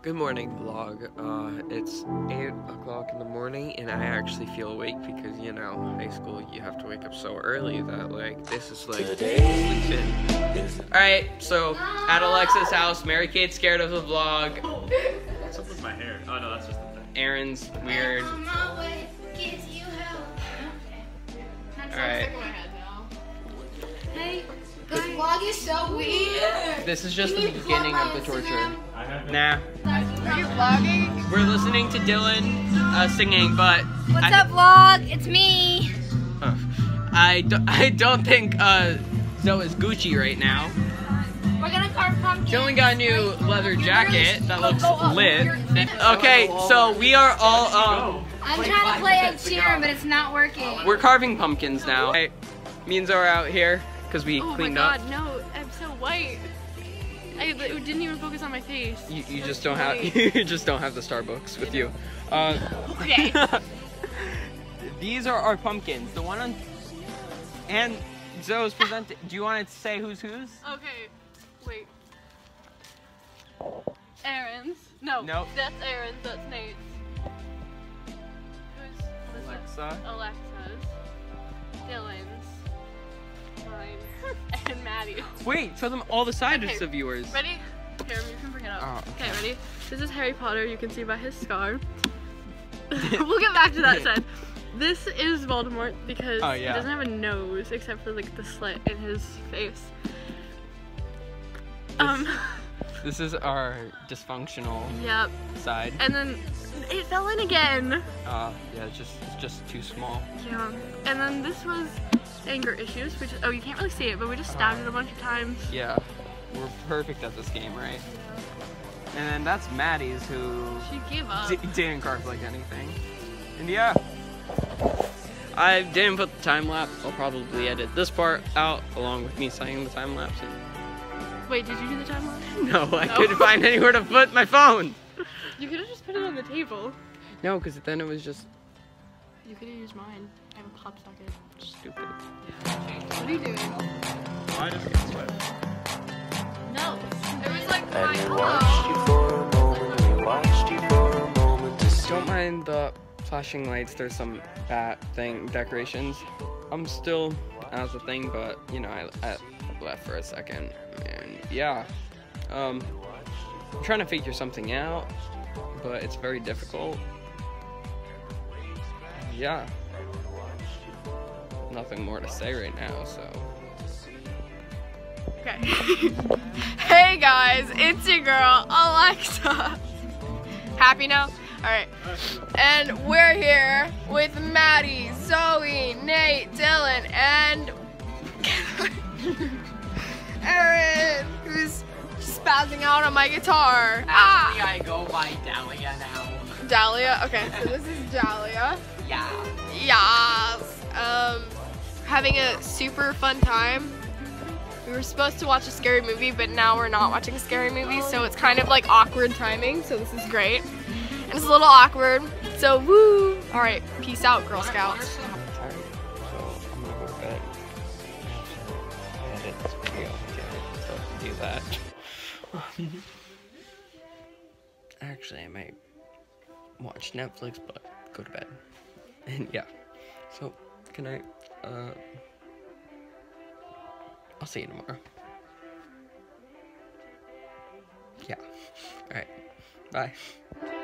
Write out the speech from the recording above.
Good morning, vlog. Uh, it's 8 o'clock in the morning, and I actually feel awake because, you know, high school, you have to wake up so early that, like, this is like sleeping. Alright, so, at Alexa's house, Mary Kate's scared of the vlog. What's up with my hair? Oh no, that's just the thing. Aaron's weird. This is just Can the beginning of the torture. Instagram? Nah, Are you vlogging? we're listening to Dylan uh, singing, but What's I, up, vlog? It's me. uh, I, do, I don't think uh, Zoe is Gucci right now. We're gonna carve pumpkins. Dylan got a new leather jacket that looks lit. Okay, so we are all um, I'm trying to play Ed Sheeran, but it's not working. we're carving pumpkins now. Hey, me and Zoe are out here because we Oh cleaned up. Oh my god, up. no, I'm so white. I didn't even focus on my face. You, you just don't have you just don't have the Starbucks with you. Uh, Okay. these are our pumpkins. The one on and Zoe's presented. Do you want to say who's whose? Okay, wait. Aaron's? No. Nope. That's Aaron's, that's Nate's. Who's Alexa. Alexa's. Dylan's. Maddie's. Wait, show them all the sides Okay. of yours. Ready? Here, you can bring it up. Oh, okay, ready? This is Harry Potter, you can see by his scar. we'll get back to that side. This is Voldemort because Oh, he doesn't have a nose except for like the slit in his face. Um, This is our dysfunctional yep. side. And then it fell in again. Uh, yeah, it's just it's just too small. Yeah. And then this was anger issues, which oh you can't really see it, but we just stabbed it a bunch of times. Yeah, we're perfect at this game, right? And then that's Maddie's who She gave up. didn't carve like anything. And yeah. I didn't put the time lapse. I'll probably edit this part out along with me saying the time lapse. Wait, did you do the time lapse? No, I No. couldn't find anywhere to put my phone. You could have just put it on the table. No, because then it was just You could have used mine. I have a pop socket. stupid. What are you doing? I just get sweat. No. It was like And my watched you for a moment, we watched you for a moment to see. Don't mind the flashing lights. There's some bat thing decorations. I'm still as a thing, but you know, I, I left for a second, and yeah, um, I'm trying to figure something out, but it's very difficult. Yeah, nothing more to say right now. So Okay. hey guys, it's your girl Alexa. Happy now? Alright. And we're here with Maddie, Zoe, Nate, Dylan, and Aaron, who's spazzing out on my guitar. Ah! I go by Dahlia now. Dahlia. Okay, so this is Dahlia. Yeah. Yes. Um, having a super fun time. We were supposed to watch a scary movie, but now we're not watching a scary movie, so it's kind of like awkward timing. So this is great, and it's a little awkward. So woo! All right, peace out, Girl Scouts. So I'm gonna go to bed. I have to edit this video, okay, so do that. Actually, I might watch Netflix, but go to bed. And yeah, so good night. Uh, I'll see you tomorrow. Yeah. All right. Bye.